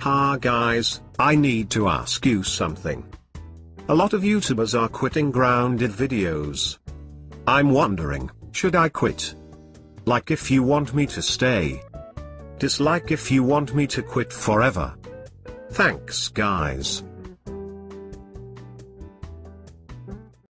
Ha guys, I need to ask you something. A lot of YouTubers are quitting grounded videos. I'm wondering, should I quit? Like if you want me to stay. Dislike if you want me to quit forever. Thanks guys.